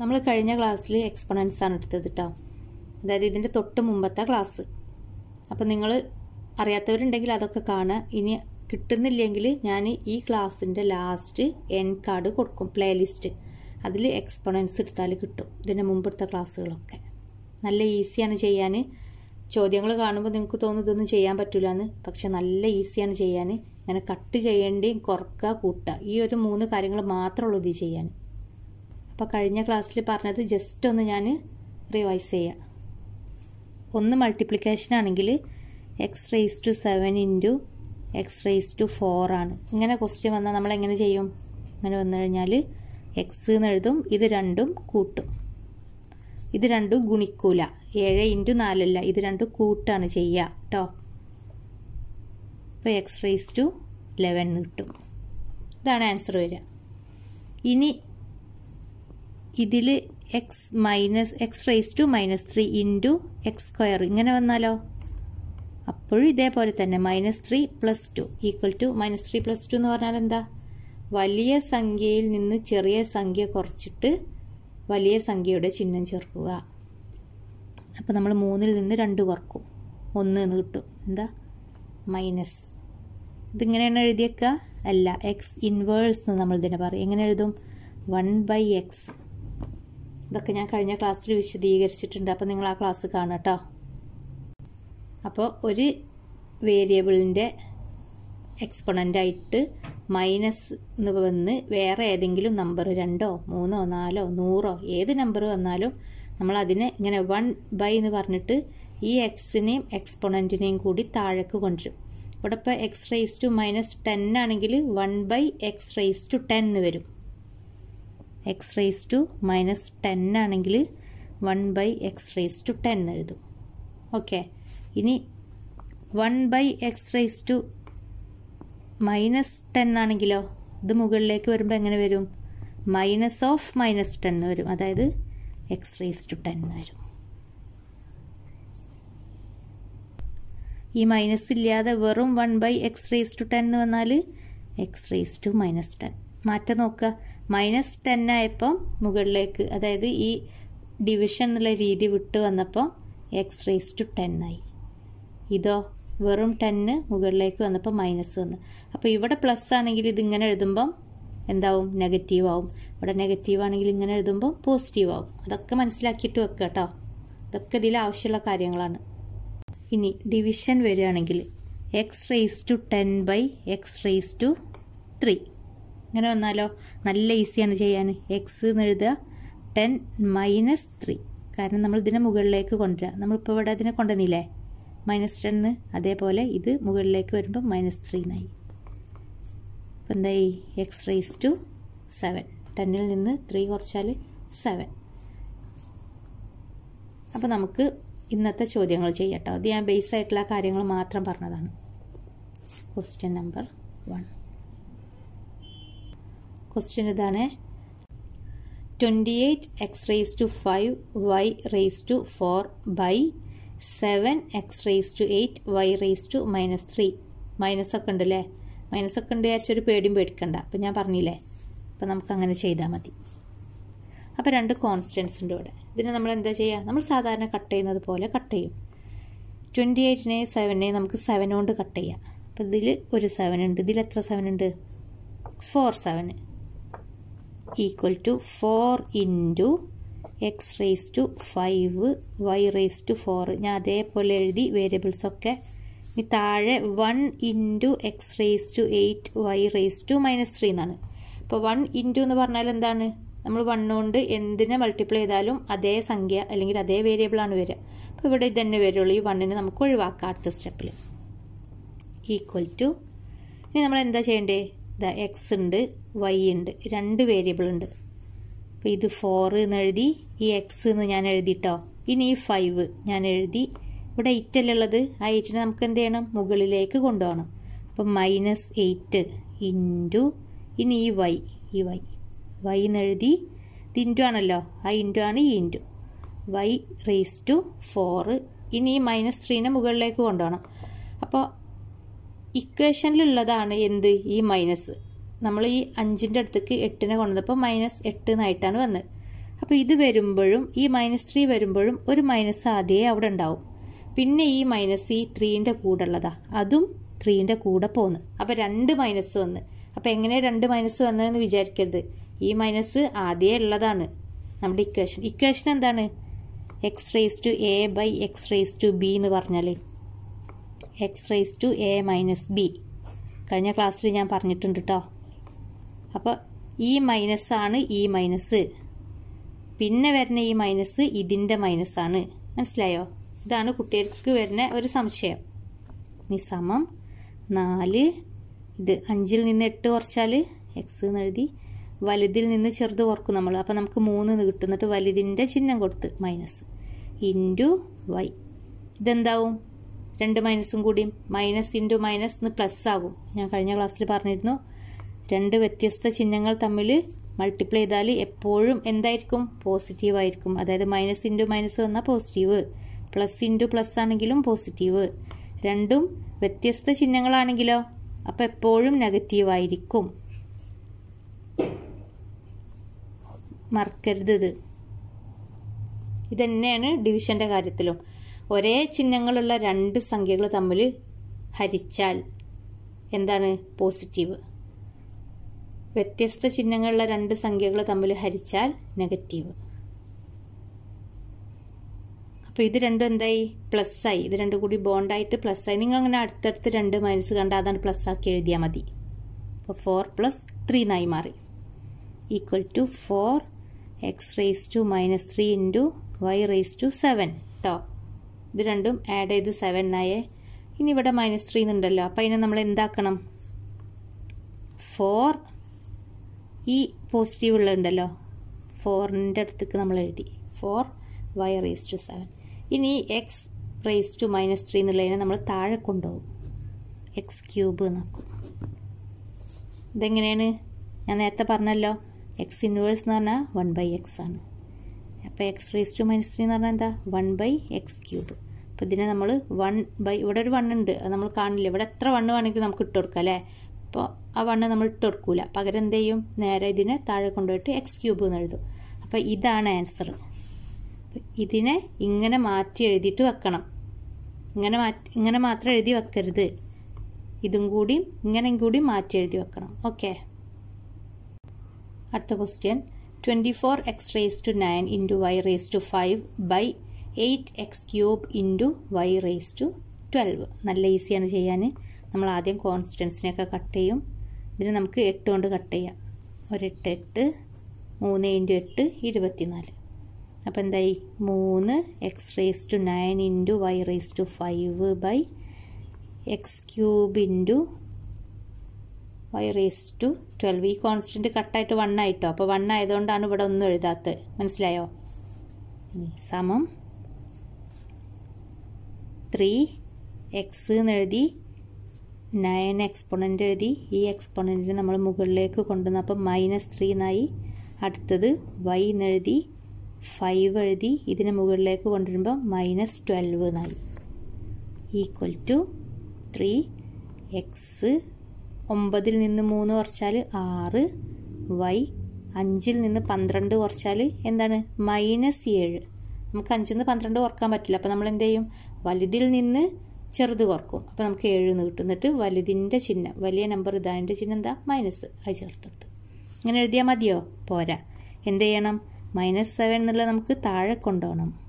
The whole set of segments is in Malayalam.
നമ്മൾ കഴിഞ്ഞ ക്ലാസ്സിൽ എക്സ്പൊണൻസ് ആണ് എടുത്തത് കേട്ടോ അതായത് ഇതിന്റെ തൊട്ട് മുമ്പത്തെ ക്ലാസ് അപ്പം നിങ്ങൾ അറിയാത്തവരുണ്ടെങ്കിൽ അതൊക്കെ കാണുക. ഇനി കിട്ടുന്നില്ലെങ്കിൽ ഞാൻ ഈ ക്ലാസ്സിന്റെ ലാസ്റ്റ് എൻ കാർഡ് കൊടുക്കും പ്ലേലിസ്റ്റ് അതിൽ എക്സ്പൊണൻസ് എടുത്താൽ കിട്ടും. ഇതിന്റെ മുമ്പ് എടുത്ത ക്ലാസ്സുകളൊക്കെ നല്ല ഈസിയാണ് ചെയ്യാൻ. ചോദ്യങ്ങൾ കാണുമ്പോൾ നിങ്ങൾക്ക് തോന്നും ഇതൊന്നും ചെയ്യാൻ പറ്റില്ല എന്ന് പക്ഷെ നല്ല ഈസിയാണ് ചെയ്യാൻ. ഇങ്ങനെ കട്ട് ചെയ്യേണ്ടിയും കുറക്കുക കൂട്ടുക. ഈ ഒരു മൂന്ന് കാര്യങ്ങൾ മാത്രമേ ഉള്ളൂ ഇത് ചെയ്യാൻ. അപ്പോൾ കഴിഞ്ഞ ക്ലാസ്സിൽ പറഞ്ഞത് ജസ്റ്റ് ഒന്ന് ഞാൻ റിവൈസ് ചെയ്യാം. ഒന്ന് മൾട്ടിപ്ലിക്കേഷൻ ആണെങ്കിൽ x raise to seven into x raise to four ആണ്. ഇങ്ങനെ ക്വസ്റ്റ്യൻ വന്നാൽ നമ്മൾ എങ്ങനെ ചെയ്യും? ഇങ്ങനെ വന്നു കഴിഞ്ഞാൽ എക്സ് എന്ന് എഴുതും ഇത് രണ്ടും കൂട്ടും. ഇത് രണ്ടും ഗുണിക്കൂല. ഏഴ് ഇന്റു നാലല്ല ഇത് രണ്ടും കൂട്ടാണ് ചെയ്യുക കേട്ടോ ഇപ്പോൾ എക്സ് റേസ് ടു ലെവൻ കിട്ടും. ഇതാണ് ആൻസർ വരിക. ഇനി ഇതിൽ x minus x raise to minus three into x square ഇങ്ങനെ വന്നാലോ? അപ്പോഴും ഇതേപോലെ തന്നെ minus three plus two equal to minus three plus two എന്ന് പറഞ്ഞാൽ എന്താ? വലിയ സംഖ്യയിൽ നിന്ന് ചെറിയ സംഖ്യ കുറച്ചിട്ട് വലിയ സംഖ്യയുടെ ചിഹ്നം ചേർക്കുക. അപ്പോൾ നമ്മൾ മൂന്നിൽ നിന്ന് രണ്ട് കുറക്കും. ഒന്ന് എന്ന് കിട്ടും. എന്താ? മൈനസ് ഇതിങ്ങനെയാണ് എഴുതിയേക്കുക അല്ല എക്സ് ഇൻവേഴ്സ് എന്ന് നമ്മൾ ഇതിനെ പറയും. എങ്ങനെ എഴുതും? വൺ ബൈ എക്സ് ഇതൊക്കെ ഞാൻ കഴിഞ്ഞ ക്ലാസ്സിൽ വിശദീകരിച്ചിട്ടുണ്ട്. അപ്പോൾ നിങ്ങൾ ആ ക്ലാസ് കാണുക കേട്ടോ അപ്പോൾ ഒരു വേരിയബിളിന്റെ എക്സ്പൊണന്റായിട്ട് മൈനസ് എന്ന് വന്ന് വേറെ ഏതെങ്കിലും നമ്പർ രണ്ടോ മൂന്നോ നാലോ നൂറോ ഏത് നമ്പർ വന്നാലും നമ്മൾ അതിനെ ഇങ്ങനെ വൺ ബൈ എന്ന് പറഞ്ഞിട്ട് ഈ എക്സിനെയും എക്സ്പൊണന്റിനെയും കൂടി താഴേക്ക് കൊണ്ടുവരും. ഇവിടെ ഇപ്പോൾ x raise to minus ten ആണെങ്കിൽ one by x raise to ten എന്ന് വരും. X raise to minus ten ആണെങ്കിൽ one by x raise to ten എഴുതും. ഓക്കെ ഇനി one by x raise to minus ten ആണെങ്കിലോ? ഇത് മുകളിലേക്ക് വരുമ്പോൾ എങ്ങനെ വരും? മൈനസ് ഓഫ് മൈനസ് ടെൻ വരും. അതായത് എക്സ് റേസ് ടു ടെൻ വരും. ഈ മൈനസ് ഇല്ലാതെ വെറും one by x raise to ten എന്ന് വന്നാൽ x raise to minus ten മാറ്റം നോക്കുക. മൈനസ് ടെൻ ആയപ്പം മുകളിലേക്ക് അതായത് ഈ ഡിവിഷൻ എന്നുള്ള രീതി വിട്ട് വന്നപ്പോൾ എക്സ് റേസ് ടു ടെൻ ആയി. ഇതോ വെറും ടെന്ന് മുകളിലേക്ക് വന്നപ്പോൾ മൈനസ് വന്ന്. അപ്പോൾ ഇവിടെ പ്ലസ് ആണെങ്കിൽ ഇതിങ്ങനെ എഴുതുമ്പം എന്താവും? നെഗറ്റീവ് ആവും. ഇവിടെ നെഗറ്റീവ് ആണെങ്കിൽ ഇങ്ങനെ എഴുതുമ്പോൾ പോസിറ്റീവ് ആവും. അതൊക്കെ മനസ്സിലാക്കിയിട്ട് വെക്കുക കേട്ടോ. ഇതൊക്കെ ഇതിൽ ആവശ്യമുള്ള കാര്യങ്ങളാണ്. ഇനി ഡിവിഷൻ വരികയാണെങ്കിൽ x raise to ten by x raise to three ഇങ്ങനെ വന്നാലോ? നല്ല ഈസിയാണ് ചെയ്യാൻ. എക്സ് എന്ന് എഴുതുക. Ten minus three. കാരണം നമ്മൾ ഇതിനെ മുകളിലേക്ക് കൊണ്ടുവരാം. നമ്മളിപ്പോൾ ഇവിടെ അതിനെ കൊണ്ടുവന്നില്ലേ? മൈനസ് ടെന്ന് അതേപോലെ ഇത് മുകളിലേക്ക് വരുമ്പോൾ മൈനസ് ത്രീ എന്നായി അപ്പോൾ എന്തായി? എക്സ് റേസ് ടു സെവൻ ടെന്നിൽ നിന്ന് ത്രീ കുറച്ചാൽ സെവൻ അപ്പോൾ നമുക്ക് ഇന്നത്തെ ചോദ്യങ്ങൾ ചെയ്യട്ടോ അത് ഞാൻ ബേസ് ആയിട്ടുള്ള കാര്യങ്ങൾ മാത്രം പറഞ്ഞതാണ്. ക്വസ്റ്റ്യൻ നമ്പർ വൺ ക്വസ്റ്റ്യൻ ഇതാണ്. Twenty eight x raise to five y raise to four by seven x raise to eight y raise to minus three minus ഒക്കെ ഉണ്ടല്ലേ? മൈനസ് ഒക്കെ ഉണ്ട് വിചാരിച്ചൊരു പേടിയും പേടിക്കണ്ട. അപ്പം ഞാൻ പറഞ്ഞില്ലേ? അപ്പം നമുക്ക് അങ്ങനെ ചെയ്താൽ മതി. അപ്പോൾ രണ്ട് കോൺസ്റ്റൻസ് ഉണ്ട് ഇവിടെ. ഇതിനെ നമ്മൾ എന്താ ചെയ്യുക നമ്മൾ സാധാരണ കട്ട് ചെയ്യുന്നത് പോലെ കട്ട് ചെയ്യും. ട്വന്റി എയ്റ്റിനെ സെവനെ നമുക്ക് സെവൻ കൊണ്ട് കട്ട് ചെയ്യാം. അപ്പോൾ ഇതിൽ ഒരു സെവൻ ഉണ്ട്. ഇതിൽ എത്ര സെവൻ ഉണ്ട്? Four seven equal to four into x raise to five y raise to four ഞാൻ അതേപോലെ എഴുതി വേരിയബിൾസൊക്കെ ഇനി താഴെ one into x raise to eight y raise to minus three എന്നാണ്. അപ്പോൾ വൺ ഇന്റു എന്ന് പറഞ്ഞാൽ എന്താണ്? നമ്മൾ വൺ കൊണ്ട് എന്തിനെ മൾട്ടിപ്ലൈ ചെയ്താലും അതേ സംഖ്യ അല്ലെങ്കിൽ അതേ വേരിയബിളാണ് വരിക. അപ്പോൾ ഇവിടെ ഇതന്നെ വരുള്ളൂ. ഈ വണ്ണിനെ നമുക്ക് ഒഴിവാക്കാം അടുത്ത സ്റ്റെപ്പിൽ ഈക്വൽ ടു ഇനി നമ്മൾ എന്താ ചെയ്യേണ്ടത് ഇതാ എക്സ് ഉണ്ട്. വൈ ഉണ്ട്. രണ്ട് വേരിയബിൾ ഉണ്ട്. അപ്പോൾ ഇത് ഫോർ എന്ന് എഴുതി ഈ എക്സ് എന്ന് ഞാൻ എഴുതിട്ടോ? ഇനി ഈ ഫൈവ് ഞാൻ എഴുതി. ഇവിടെ എയ്റ്റ് ഉള്ളത്? ആ എയ്റ്റിനെ നമുക്ക് എന്ത് ചെയ്യണം? മുകളിലേക്ക് കൊണ്ടുപോകണം. അപ്പം മൈനസ് എയ്റ്റ് ഇന്റു ഇനി ഈ വൈ ഈ വൈ വൈ എന്ന് എഴുതി ഇത് ഇന്റു ആണല്ലോ. ആ ഇന്റു ആണ് ഈ into y raise to four ഇനി ഈ മൈനസ് ത്രീനെ മുകളിലേക്ക് കൊണ്ടുപോകണം. അപ്പോൾ ഇക്വേഷനിലുള്ളതാണ് എന്ത്? ഈ മൈനസ് നമ്മൾ ഈ അഞ്ചിന്റെ അടുത്തേക്ക് എട്ടിനെ കൊണ്ടുവന്നപ്പോൾ മൈനസ് എട്ട് എന്നായിട്ടാണ് വന്നത്. അപ്പോൾ ഇത് വരുമ്പോഴും ഈ മൈനസ് ത്രീ വരുമ്പോഴും ഒരു മൈനസ് ആദ്യേ അവിടെ ഉണ്ടാവും. പിന്നെ ഈ മൈനസ് ഈ ത്രീന്റെ കൂടെ ഉള്ളതാ. അതും ത്രീന്റെ കൂടെ പോന്ന്. അപ്പോൾ രണ്ട് മൈനസ് വന്ന്. അപ്പോൾ എങ്ങനെ രണ്ട് മൈനസ് വന്നതെന്ന് വിചാരിക്കരുത്. ഈ മൈനസ് ആദ്യേ ഉള്ളതാണ് നമ്മുടെ ഇക്വേഷൻ ഇക്വേഷൻ എന്താണ്? X raise to a by x raise to b എന്ന് പറഞ്ഞാൽ x raise to a minus b കഴിഞ്ഞ ക്ലാസ്സിൽ ഞാൻ പറഞ്ഞിട്ടുണ്ട് കേട്ടോ അപ്പോൾ ഈ മൈനസ് ആണ് ഈ മൈനസ് പിന്നെ വരുന്ന ഈ മൈനസ് ഇതിന്റെ മൈനസ് ആണ്. മനസ്സിലായോ? ഇതാണ് കുട്ടികൾക്ക് വരുന്ന ഒരു സംശയം. ഇനി സമം നാല് ഇത് അഞ്ചിൽ നിന്ന് എട്ട് കുറച്ചാൽ എക്സ് എന്ന് എഴുതി വലുതിൽ നിന്ന് ചെറുത് കുറക്കും നമ്മൾ. അപ്പോൾ നമുക്ക് മൂന്ന് കിട്ടും. എന്നിട്ട് വലുതിന്റെ ചിഹ്നം കൊടുത്ത് മൈനസ് ഇന്റു വൈ ഇതെന്താവും? രണ്ട് മൈനസും കൂടിയും മൈനസ് ഇന്റു മൈനസ് എന്ന് പ്ലസ് ആകും. ഞാൻ കഴിഞ്ഞ ക്ലാസ്സിൽ പറഞ്ഞിരുന്നു. രണ്ട് വ്യത്യസ്ത ചിഹ്നങ്ങൾ തമ്മിൽ മൾട്ടിപ്ലൈ ചെയ്താൽ എപ്പോഴും എന്തായിരിക്കും? പോസിറ്റീവ് ആയിരിക്കും. അതായത് മൈനസ് ഇന്റു മൈനസ് വന്നാൽ പോസിറ്റീവ് പ്ലസ് ഇന്റു പ്ലസ് ആണെങ്കിലും പോസിറ്റീവ് രണ്ടും വ്യത്യസ്ത ചിഹ്നങ്ങളാണെങ്കിലോ അപ്പോൾ എപ്പോഴും നെഗറ്റീവ് ആയിരിക്കും. മറക്കരുത് ഇത്. ഇതന്നെയാണ് ഡിവിഷന്റെ കാര്യത്തിലും. ഒരേ ചിഹ്നങ്ങളുള്ള രണ്ട് സംഖ്യകൾ തമ്മിൽ ഹരിച്ചാൽ എന്താണ്? പോസിറ്റീവ് വ്യത്യസ്ത ചിഹ്നങ്ങളുള്ള രണ്ട് സംഖ്യകൾ തമ്മിൽ ഹരിച്ചാൽ നെഗറ്റീവ്. അപ്പോൾ ഇത് രണ്ടും എന്തായി? പ്ലസ് ആയി ഇത് രണ്ടും കൂടി ബോണ്ടായിട്ട് പ്ലസ് ആയി നിങ്ങൾ അങ്ങനെ അടുത്തടുത്ത് രണ്ട് മൈനസ് കണ്ടാൽ അതാണ് പ്ലസ് ആക്കി എഴുതിയാൽ മതി. അപ്പോൾ ഫോർ പ്ലസ് ത്രീ എന്നായി മാറി. Equal to four x raise to minus three into y raise to seven കേട്ടോ ഇത് രണ്ടും ആഡ് ചെയ്ത് സെവൻ ആയേ ഇനി ഇവിടെ മൈനസ് ത്രീ എന്നുണ്ടല്ലോ അപ്പോൾ അതിനെ നമ്മൾ എന്താക്കണം ഫോർ ഈ പോസിറ്റീവ് ഉള്ളതുണ്ടല്ലോ. ഫോറിന്റെ അടുത്തേക്ക് നമ്മൾ എഴുതി. Four y raise to seven ഇനി x raise to minus three എന്നുള്ളതിനെ നമ്മൾ താഴെ കൊണ്ടുപോകും. എക്സ് ക്യൂബ് എന്നാക്കും ഇതെങ്ങനെയാണ്? ഞാൻ നേരത്തെ പറഞ്ഞല്ലോ എക്സ് ഇൻവേഴ്സ് എന്ന് പറഞ്ഞാൽ വൺ ബൈ എക്സ് ആണ്. അപ്പോൾ x raise to minus three എന്ന് പറഞ്ഞാൽ എന്താ? വൺ ബൈ എക്സ് ക്യൂബ് അപ്പോൾ ഇതിനെ നമ്മൾ വൺ ബൈ ഇവിടെ ഒരു വൺ ഉണ്ട്. അത് നമ്മൾ കാണില്ല? ഇവിടെ എത്ര വണ്ണ് വേണമെങ്കിലും നമുക്ക് ഇട്ട് കൊടുക്കാം അല്ലേ? അപ്പോൾ ആ വണ്ണം നമ്മൾ ഇട്ട് കൊടുക്കൂല പകരം എന്ത് ചെയ്യും? നേരെ ഇതിനെ താഴെ കൊണ്ടുപോയിട്ട് എക്സ് ക്യൂബ് എന്ന് എഴുതും. അപ്പോൾ ഇതാണ് ആൻസർ ഇതിനെ ഇങ്ങനെ മാറ്റി എഴുതിയിട്ട് വെക്കണം. ഇങ്ങനെ മാറ്റി ഇങ്ങനെ മാത്രം എഴുതി വെക്കരുത്. ഇതും കൂടിയും ഇങ്ങനെയും കൂടി മാറ്റി എഴുതി വെക്കണം. ഓക്കെ അടുത്ത question twenty four x raise to nine into y raise to five by eight x cube into y raise to twelve നല്ല ഈസിയാണ് ചെയ്യാൻ നമ്മൾ ആദ്യം കോൺസ്റ്റൻസിനെയൊക്കെ കട്ട് ചെയ്യും. ഇതിന് നമുക്ക് എട്ട് കൊണ്ട് കട്ട് ചെയ്യാം. ഒരെട്ട് എട്ട് മൂന്ന് ഇന്റു എട്ട് ഇരുപത്തിനാല്. അപ്പോൾ എന്തായി? മൂന്ന് x raise to nine into y raise to five by x cube into y raise to twelve ഈ കോൺസ്റ്റന്റ് കട്ടായിട്ട് വൺ ആയിട്ടോ? അപ്പോൾ വൺ ആയതുകൊണ്ടാണ് ഇവിടെ ഒന്നും എഴുതാത്തത്. മനസ്സിലായോ? സമം ത്രീ എക്സ് എന്ന് എഴുതി നയൻ എക്സ്പൊണന്റ് എഴുതി. ഈ എക്സ്പൊണന്റിന് നമ്മൾ മുകളിലേക്ക് കൊണ്ടുവന്നു അപ്പം മൈനസ് ത്രീ എന്നായി അടുത്തത് വൈ എന്നെഴുതി ഫൈവ് എഴുതി. ഇതിന് മുകളിലേക്ക് കൊണ്ടുവരുമ്പോൾ മൈനസ് ട്വൽവ് എന്നായി ഈക്വൽ ടു ത്രീ എക്സ് ഒമ്പതിൽ നിന്ന് മൂന്ന് കുറച്ചാൽ ആറ്. വൈ അഞ്ചിൽ നിന്ന് പന്ത്രണ്ട് കുറച്ചാൽ എന്താണ്? മൈനസ് ഏഴ്. നമുക്ക് അഞ്ചിൽ നിന്ന് പന്ത്രണ്ട് കുറയ്ക്കാൻ പറ്റില്ല. അപ്പോൾ നമ്മൾ എന്ത് ചെയ്യും? വലുതിൽ നിന്ന് ചെറുത് കുറക്കും. അപ്പോൾ നമുക്ക് ഏഴ് കിട്ടും. എന്നിട്ട് വലുതിന്റെ ചിഹ്നം വലിയ നമ്പർ ഇതാന്റെ ചിഹ്നം എന്താ? മൈനസ് അത് ചേർത്തെടുത്തു. ഇങ്ങനെ എഴുതിയാൽ മതിയോ? പോരാ. എന്ത് ചെയ്യണം? മൈനസ് സെവൻ എന്നുള്ളത് നമുക്ക് താഴെ കൊണ്ടുപോകണം.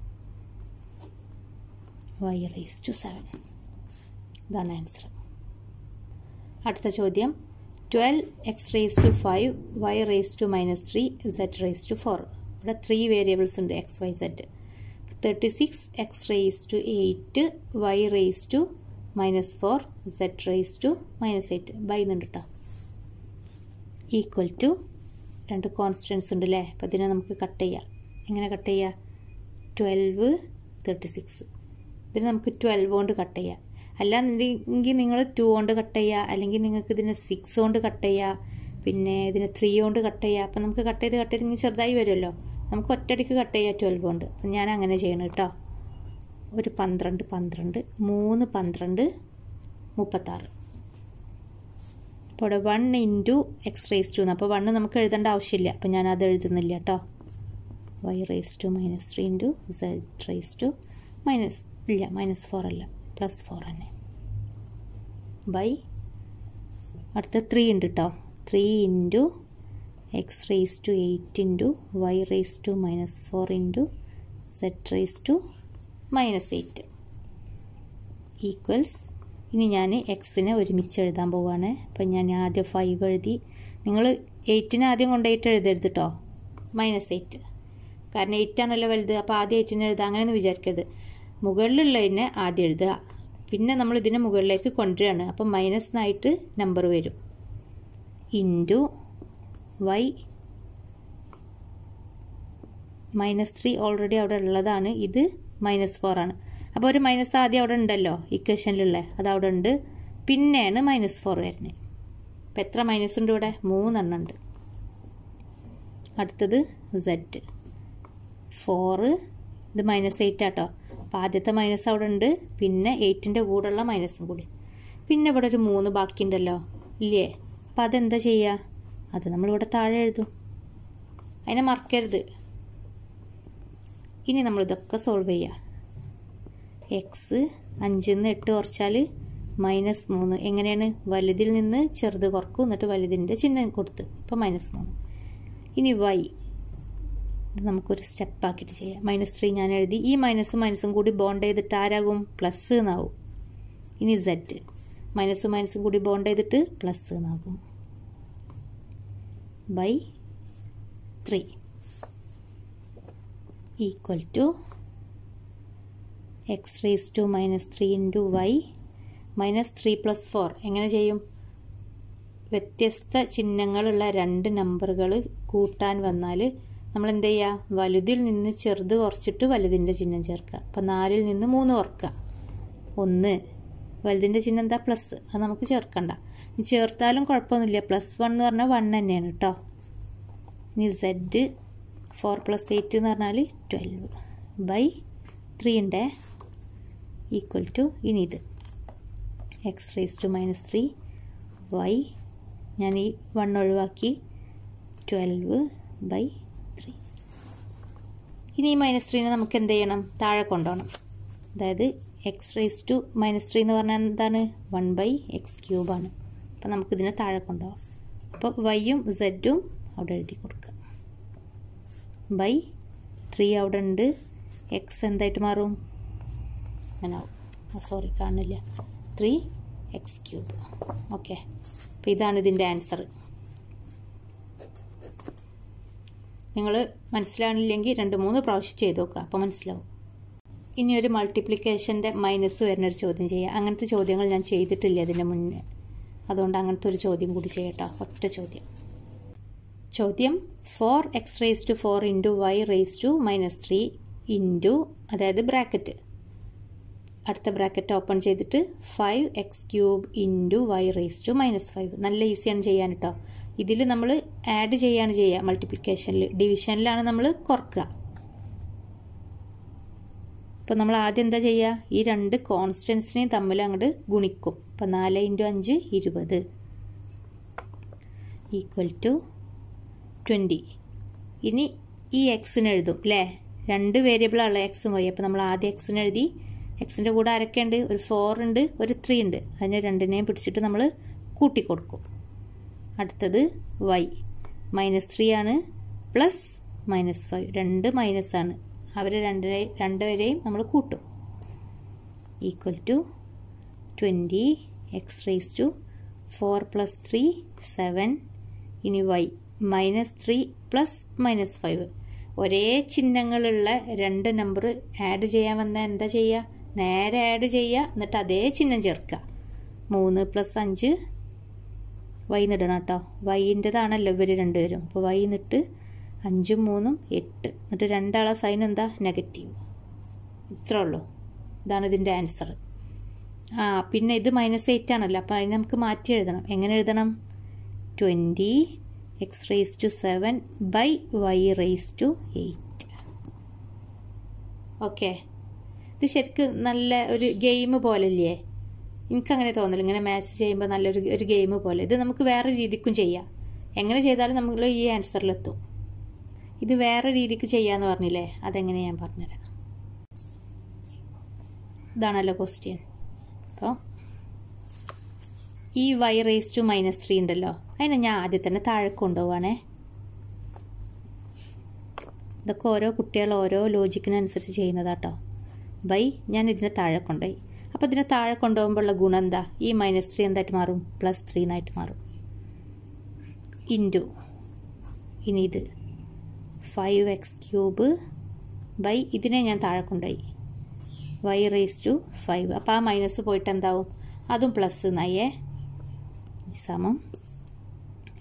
വൈ റേസ് ടു സെവൻ ഇതാണ് ആൻസർ അടുത്ത ചോദ്യം. Twelve x raise to five y raise to minus three z raise to four ഇവിടെ ത്രീ വേരിയബിൾസ് ഉണ്ട് x y z thirty six x raise to eight y raise to minus four z raise to minus eight by എന്നുണ്ട് കേട്ടോ ഈക്വൽ ടു രണ്ട് കോൺസ്റ്റൻസ് ഉണ്ട് അല്ലേ അപ്പോൾ ഇതിനെ നമുക്ക് കട്ട് ചെയ്യാം. എങ്ങനെ കട്ട് ചെയ്യുക ട്വൽവ് തേർട്ടി സിക്സ് ഇതിന് നമുക്ക് ട്വൽവ് കൊണ്ട് കട്ട് ചെയ്യാം. അല്ലാന്നുണ്ടെങ്കിൽ നിങ്ങൾ ടു കൊണ്ട് കട്ട് ചെയ്യുക അല്ലെങ്കിൽ നിങ്ങൾക്ക് ഇതിനെ സിക്സ് കൊണ്ട് കട്ട് ചെയ്യുക പിന്നെ ഇതിനെ ത്രീ കൊണ്ട് കട്ട് ചെയ്യുക അപ്പം നമുക്ക് കട്ട് ചെയ്ത് കട്ട് ചെയ്ത് ചെറുതായി വരുമല്ലോ. നമുക്ക് ഒറ്റയടിക്ക് കട്ട് ചെയ്യുക ട്വൽവ് ഉണ്ട് ഞാൻ അങ്ങനെ ചെയ്യണം കേട്ടോ. ഒരു പന്ത്രണ്ട് പന്ത്രണ്ട് മൂന്ന് പന്ത്രണ്ട് മുപ്പത്താറ്. അപ്പോൾ ഇവിടെ one into x raise to അപ്പോൾ വണ്ണ് നമുക്ക് എഴുതേണ്ട ആവശ്യമില്ല. അപ്പോൾ ഞാൻ അത് എഴുതുന്നില്ല കേട്ടോ. Y raise to minus three into z raise to minus ഇല്ല മൈനസ് ഫോർ അല്ല. പ്ലസ് ഫോർ തന്നെ. ബൈ അടുത്ത ത്രീ ഉണ്ട് കേട്ടോ. Three into x raise to eight into y raise to minus four into z raise to minus eight equals ഇനി ഞാൻ എക്സിനെ ഒരുമിച്ച് എഴുതാൻ പോവുകയാണ് അപ്പം ഞാൻ ആദ്യം ഫൈവ് എഴുതി. നിങ്ങൾ എയ്റ്റിനെ ആദ്യം കൊണ്ടുപോയിട്ട് എഴുതരുത് കേട്ടോ മൈനസ് എയ്റ്റ് കാരണം എയ്റ്റ് ആണല്ലോ വലുത്. അപ്പോൾ ആദ്യം എയ്റ്റിനെ എഴുതുക. അങ്ങനെയൊന്നും വിചാരിക്കരുത്. മുകളിലുള്ളതിനെ ആദ്യം എഴുതുക. പിന്നെ നമ്മൾ ഇതിനെ മുകളിലേക്ക് കൊണ്ടുവരികയാണ്. അപ്പം മൈനസ് നായിട്ട് നമ്പർ വരും. Into y minus three already അവിടെ ഉള്ളതാണ്. ഇത് മൈനസ് ഫോർ ആണ്. അപ്പോൾ ഒരു മൈനസ് ആദ്യം അവിടെ ഉണ്ടല്ലോ ഇക്വേഷനിലുള്ള അത് അവിടെ ഉണ്ട്. പിന്നെയാണ് മൈനസ് ഫോർ വരുന്നത് അപ്പം എത്ര മൈനസ് ഉണ്ട് ഇവിടെ? മൂന്നെണ്ണം ഉണ്ട്. അടുത്തത് സെഡ് ഫോറ് ഇത് മൈനസ് എയ്റ്റ് ആട്ടോ. അപ്പോൾ ആദ്യത്തെ മൈനസ് അവിടെ ഉണ്ട് പിന്നെ എയ്റ്റിന്റെ കൂടെയുള്ള മൈനസും കൂടി. പിന്നെ ഇവിടെ ഒരു മൂന്ന് ബാക്കിയുണ്ടല്ലോ. ഇല്ലേ? അപ്പം അതെന്താ ചെയ്യുക അത് നമ്മളിവിടെ താഴെ എഴുതും. അതിനെ മറക്കരുത്. ഇനി നമ്മൾ ഇതൊക്കെ സോൾവ് ചെയ്യുക എക്സ് അഞ്ചിൽ നിന്ന് എട്ട് കുറച്ചാൽ മൈനസ് മൂന്ന്. എങ്ങനെയാണ്? വലുതിൽ നിന്ന് ചെറുത് കുറക്കും. എന്നിട്ട് വലുതിന്റെ ചിഹ്നം കൊടുത്ത്. ഇപ്പോൾ മൈനസ് മൂന്ന്. ഇനി വൈ ഇത് നമുക്കൊരു സ്റ്റെപ്പാക്കിയിട്ട് ചെയ്യാം. മൈനസ് ത്രീ ഞാൻ എഴുതി. ഈ മൈനസും മൈനസും കൂടി ബോണ്ട് ചെയ്തിട്ട് ആരാകും? പ്ലസ് എന്നാവും ഇനി സെഡ് മൈനസും മൈനസും കൂടി ബോണ്ട് ചെയ്തിട്ട് പ്ലസ് എന്നാകും. By three equal to x raise to minus three into y minus three plus four എങ്ങനെ ചെയ്യും? വ്യത്യസ്ത ചിഹ്നങ്ങളുള്ള രണ്ട് നമ്പറുകൾ കൂട്ടാൻ വന്നാൽ നമ്മൾ എന്ത് ചെയ്യുക വലുതിൽ നിന്ന് ചെറുത് കുറച്ചിട്ട് വലുതിന്റെ ചിഹ്നം ചേർക്കുക. അപ്പം നാലിൽ നിന്ന് മൂന്ന് കുറക്കുക ഒന്ന് വലുതിന്റെ ചിഹ്നം എന്താ? പ്ലസ് അത് നമുക്ക് ചേർക്കണ്ട. ചേർത്താലും കുഴപ്പമൊന്നുമില്ല. പ്ലസ് വൺ എന്ന് പറഞ്ഞാൽ വൺ തന്നെയാണ് കേട്ടോ ഇനി സെഡ് ഫോർ പ്ലസ് എയ്റ്റ് എന്ന് പറഞ്ഞാൽ ട്വൽവ് ബൈ ത്രീ ഉണ്ട് ഈക്വൽ ടു ഇനി ഇത്. X raise to minus three y ഞാൻ ഈ വൺ ഒഴിവാക്കി ട്വൽവ് ബൈ ത്രീ ഇനി ഈ മൈനസ് ത്രീനെ നമുക്ക് എന്ത് ചെയ്യണം? താഴെ കൊണ്ടുപോകണം. അതായത് x raise to minus three എന്ന് പറഞ്ഞാൽ എന്താണ്? വൺ ബൈ എക്സ് ക്യൂബാണ് അപ്പം നമുക്കിതിനെ താഴെ കൊണ്ടുപോകാം അപ്പോൾ വൈയും സെഡും അവിടെ എഴുതി കൊടുക്കുക. ബൈ ത്രീ അവിടെ ഉണ്ട്. എക്സ് എന്തായിട്ട് മാറും? അങ്ങനെ സോറി കാണില്ല. ത്രീ എക്സ് ക്യൂബ് ഓക്കെ അപ്പോൾ ഇതാണ് ഇതിന്റെ ആൻസർ നിങ്ങൾ മനസ്സിലാണില്ലെങ്കിൽ രണ്ട് മൂന്ന് പ്രാവശ്യം ചെയ്ത് നോക്കുക. അപ്പോൾ മനസ്സിലാവും. ഇനി ഒരു മൾട്ടിപ്ലിക്കേഷന്റെ മൈനസ് വരുന്നൊരു ചോദ്യം ചെയ്യുക അങ്ങനത്തെ ചോദ്യങ്ങൾ ഞാൻ ചെയ്തിട്ടില്ല അതിന്റെ മുന്നേ. അതുകൊണ്ട് അങ്ങനത്തെ ഒരു ചോദ്യം കൂടി ചെയ്യട്ടോ. ഒറ്റ ചോദ്യം. ചോദ്യം four x raise to four into y raise to minus three into അതായത് ബ്രാക്കറ്റ്. അടുത്ത ബ്രാക്കറ്റ് ഓപ്പൺ ചെയ്തിട്ട് five x cube into y raise to minus five നല്ല ഈസിയാണ് ചെയ്യാൻ കേട്ടോ ഇതിൽ നമ്മൾ ആഡ് ചെയ്യാണ് ചെയ്യുക മൾട്ടിപ്ലിക്കേഷനിൽ ഡിവിഷനിലാണ് നമ്മൾ കുറക്കുക. അപ്പോൾ നമ്മൾ ആദ്യം എന്താ ചെയ്യുക ഈ രണ്ട് കോൺസ്റ്റൻസിനെയും തമ്മിൽ അങ്ങോട്ട് ഗുണിക്കും. അപ്പോൾ നാല് ഇന്റു അഞ്ച് ഇരുപത്. ഈക്വൽ ടു ട്വന്റി ഇനി ഈ എക്സിന് എഴുതും അല്ലേ രണ്ട് വേരിയബിളാണ് എക്സും വൈ അപ്പോൾ നമ്മൾ ആദ്യം എക്സിന് എഴുതി എക്സിന്റെ കൂടെ ആരൊക്കെ ഉണ്ട്? ഒരു ഫോർ ഉണ്ട് ഒരു ത്രീ ഉണ്ട്. അതിനെ രണ്ടിനെയും പിടിച്ചിട്ട് നമ്മൾ കൂട്ടിക്കൊടുക്കും. അടുത്തത് വൈ മൈനസ് ത്രീ ആണ് പ്ലസ് മൈനസ് ഫൈവ് രണ്ട് മൈനസ് ആണ്. അവരെ രണ്ടിനെ രണ്ടുപേരെയും നമ്മൾ കൂട്ടും. Equal to twenty x raise to four plus three seven ഇനി y minus three plus minus five ഒരേ ചിഹ്നങ്ങളുള്ള രണ്ട് നമ്പർ ആഡ് ചെയ്യാൻ വന്നാൽ എന്താ ചെയ്യുക നേരെ ആഡ് ചെയ്യുക എന്നിട്ട് അതേ ചിഹ്നം ചേർക്കുക. മൂന്ന് പ്ലസ് അഞ്ച് വൈ നിടണം കേട്ടോ. വൈന്റെതാണല്ലോ ഇവർ രണ്ടുപേരും. അപ്പോൾ വൈ നിട്ട് അഞ്ചും മൂന്നും എട്ട്. എന്നിട്ട് രണ്ടാളെ സൈൻ എന്താ? നെഗറ്റീവ് ഇത്രേ ഉള്ളൂ. ഇതാണ് ഇതിന്റെ ആൻസർ ആ പിന്നെ ഇത് മൈനസ് എയ്റ്റ് ആണല്ലോ. അപ്പോൾ അതിന് നമുക്ക് മാറ്റി എഴുതണം. എങ്ങനെ എഴുതണം? Twenty x raise to seven by y raise to eight okay ഇത് ശരിക്കും നല്ല ഒരു ഗെയിം പോലല്ലേ എനിക്കങ്ങനെ തോന്നില്ല ഇങ്ങനെ മാച്ച് ചെയ്യുമ്പോൾ നല്ലൊരു ഒരു ഗെയിം പോലെ. ഇത് നമുക്ക് വേറെ രീതിക്കും ചെയ്യാം. എങ്ങനെ ചെയ്താലും നമ്മൾ ഈ ആൻസറിലെത്തും ഇത് വേറെ രീതിക്ക് ചെയ്യാന്ന് പറഞ്ഞില്ലേ? അതെങ്ങനെ ഞാൻ പറഞ്ഞുതരാം. ഇതാണല്ലോ ക്വസ്റ്റ്യൻ അപ്പോൾ ഈ y raise to minus three ഉണ്ടല്ലോ. അതിനെ ഞാൻ ആദ്യം തന്നെ താഴെ കൊണ്ടുപോവാണേ. ഇതൊക്കെ ഓരോ കുട്ടികൾ ഓരോ ലോജിക്കിനനുസരിച്ച് ചെയ്യുന്നതാട്ടോ. ബൈ ഞാൻ ഇതിനെ താഴെ കൊണ്ടുപോയി. അപ്പോൾ ഇതിനെ താഴെ കൊണ്ടുപോകുമ്പോഴുള്ള ഗുണം എന്താ? ഈ മൈനസ് ത്രീ എന്തായിട്ട് മാറും? പ്ലസ് ത്രീ എന്നായിട്ട് മാറും. ഇന്റു ഇനി ഇത്. ഫൈവ് എക്സ് ക്യൂബ് ബൈ ഇതിനെ ഞാൻ താഴെ കൊണ്ടുപോയി വൈ റേസ് ടു ഫൈവ് അപ്പോൾ ആ മൈനസ് പോയിട്ട് എന്താവും? അതും പ്ലസ് എന്നായേ സമം.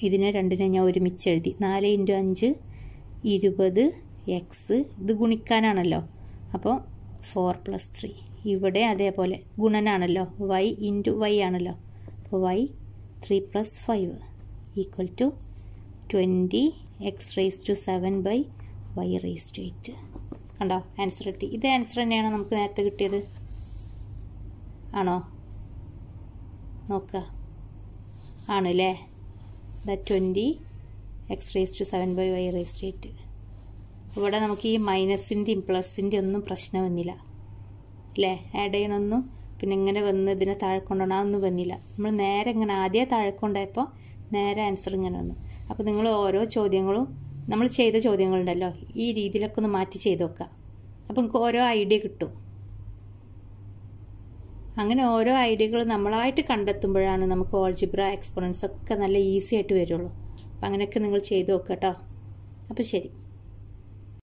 ഇതിനെ രണ്ടിനെ ഞാൻ ഒരുമിച്ച് എഴുതി. നാല് ഇന്റു അഞ്ച് ഇരുപത് എക്സ് ഇത് ഗുണിക്കാനാണല്ലോ. അപ്പോൾ ഫോർ പ്ലസ് ത്രീ ഇവിടെ അതേപോലെ ഗുണനാണല്ലോ. വൈ ഇന്റു വൈ ആണല്ലോ. അപ്പോൾ y three plus five equal to twenty x raise to seven by y raise to eight കണ്ടോ? ആൻസർ കിട്ടി. ഇതേ ആൻസർ തന്നെയാണ് നമുക്ക് നേരത്തെ കിട്ടിയത്. ആണോ? നോക്കുക ആണല്ലേ? The twenty x raise to seven by y raise to eight ഇവിടെ നമുക്ക് ഈ മൈനസിന്റെയും പ്ലസിന്റെയും ഒന്നും പ്രശ്നം വന്നില്ല. അല്ലേ? ആഡ് ചെയ്യണമൊന്നും പിന്നെ ഇങ്ങനെ വന്ന് ഇതിനെ താഴെ കൊണ്ടുപോകണം അതൊന്നും വന്നില്ല. നമ്മൾ നേരെ ഇങ്ങനെ ആദ്യം താഴെ കൊണ്ടായപ്പോൾ നേരെ ആൻസർ ഇങ്ങനെ വന്നു. അപ്പോൾ നിങ്ങൾ ഓരോ ചോദ്യങ്ങളും നമ്മൾ ചെയ്ത ചോദ്യങ്ങളുണ്ടല്ലോ ഈ രീതിയിലൊക്കെ ഒന്ന് മാറ്റി ചെയ്ത് നോക്കുക അപ്പോൾ നിങ്ങൾക്ക് ഓരോ ഐഡിയ കിട്ടും. അങ്ങനെ ഓരോ ഐഡിയകൾ നമ്മളായിട്ട് കണ്ടെത്തുമ്പോഴാണ് നമുക്ക് ഓൾജിബ്ര എക്സ്പോണൻസ് ഒക്കെ നല്ല ഈസി ആയിട്ട് വരുള്ളൂ. അപ്പം അങ്ങനെയൊക്കെ നിങ്ങൾ ചെയ്ത് നോക്കുക കേട്ടോ അപ്പോൾ ശരി.